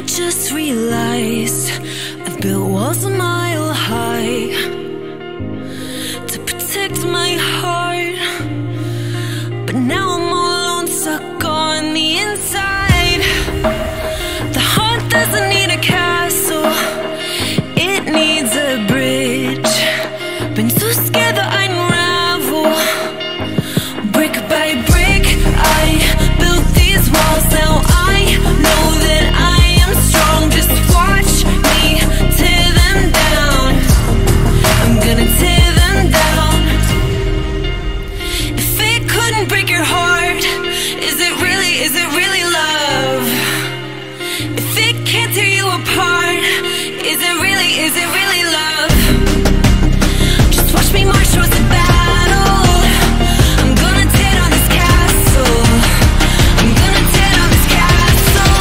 I just realized I've built walls a mile high to protect my heart. But now I'm all alone, stuck on the inside. If it can't tear you apart, is it really, is it really love? Just watch me march towards the battle. I'm gonna tear down this castle. I'm gonna tear down this castle.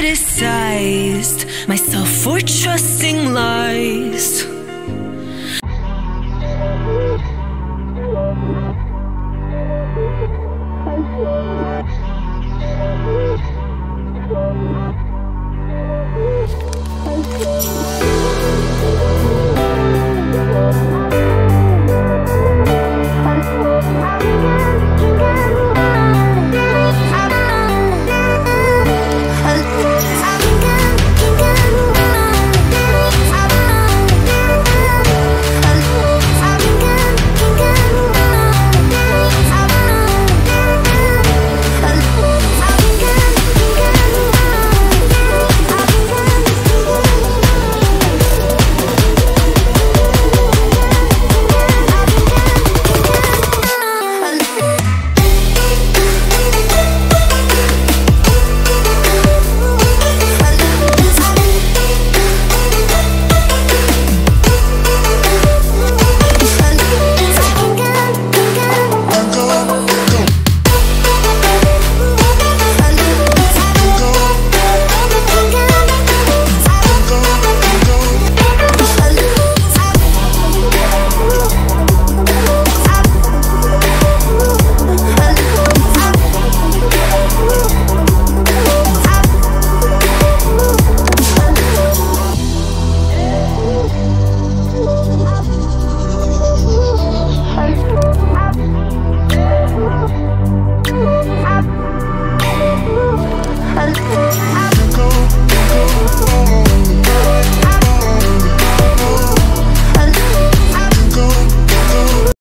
Criticized myself for trusting lies. go, go, go, go.